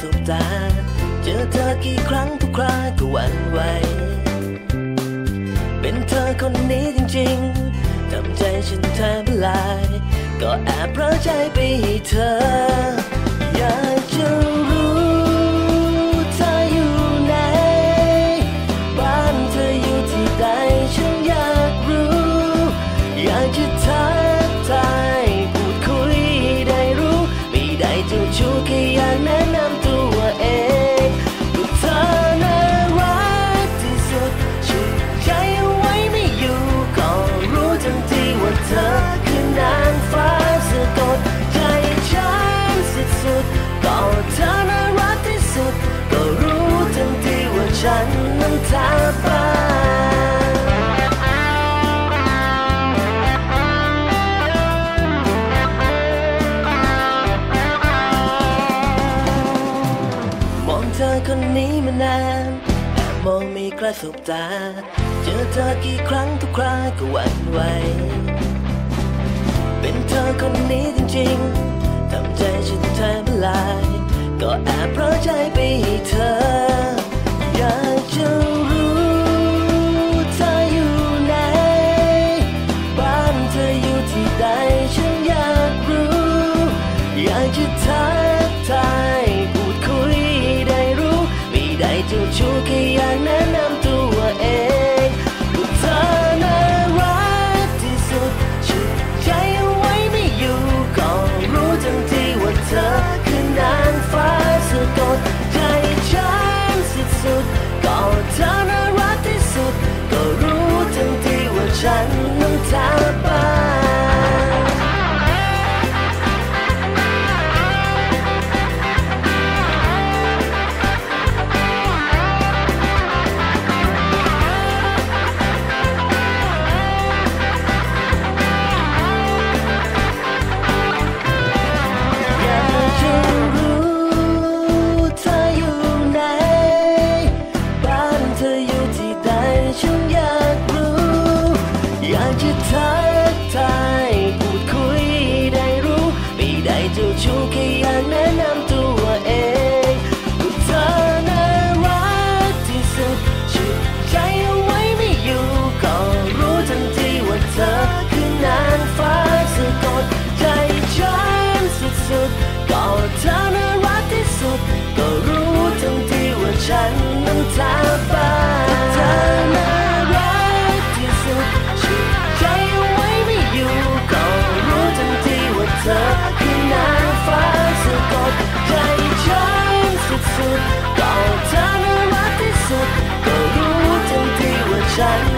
สบตา เจอเธอกี่ครั้งทุกคราก็หวั่นไหว เป็นเธอคนนี้จริงๆ ทำใจฉันแทบละลาย ก็แอบเพราะใจไปให้เธอ เธอคนนี้มานานแอบมองมีกระสบตา เจอเธอกี่ครั้งทุกคราก็หวั่นไหว เป็นเธอคนนี้จริงๆ ทำใจฉันแทบละลาย ก็แอบเพราะใจไป ชูแค่อยากแนะนำตัวเองก็เธอน่ารักที่สุดฉุดใจเอาไว้ไม่อยู่ก็รู้ทันทีว่าเธอคือนางฟ้าสะกดใจฉันสุดๆก็เธอน่ารักที่สุด ก็รู้ทันทีว่าฉันนั้นแทบ สุดก็รู้ทันทีว่าฉัน